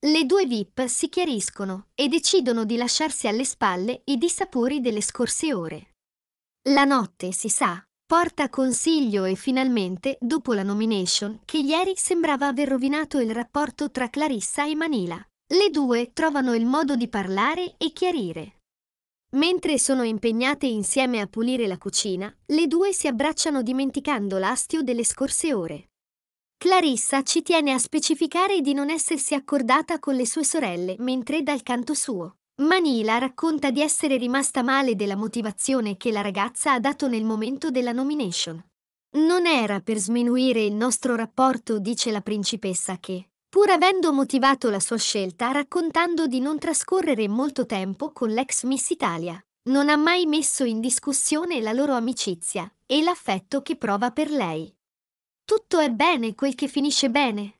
Le due VIP si chiariscono e decidono di lasciarsi alle spalle i dissapori delle scorse ore. La notte, si sa, porta consiglio e finalmente, dopo la nomination, che ieri sembrava aver rovinato il rapporto tra Clarissa e Manila, le due trovano il modo di parlare e chiarire. Mentre sono impegnate insieme a pulire la cucina, le due si abbracciano dimenticando l'astio delle scorse ore. Clarissa ci tiene a specificare di non essersi accordata con le sue sorelle, mentre dal canto suo. Manila racconta di essere rimasta male della motivazione che la ragazza ha dato nel momento della nomination. Non era per sminuire il nostro rapporto, dice la principessa che, pur avendo motivato la sua scelta raccontando di non trascorrere molto tempo con l'ex Miss Italia, non ha mai messo in discussione la loro amicizia e l'affetto che prova per lei. Tutto è bene quel che finisce bene,